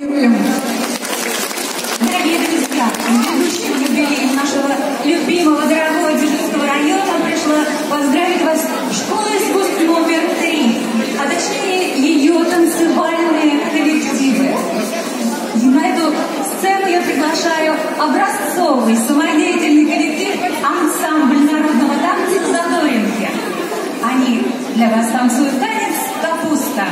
Дорогие друзья, в ведущем нашего любимого, дорогого Дзержинского района пришла поздравить вас школа искусств номер три, а точнее ее танцевальные коллективы. На эту сцену я приглашаю образцовый, самодеятельный коллектив ансамбль народного танца «Задоринки». Они для вас танцуют танец «Капуста».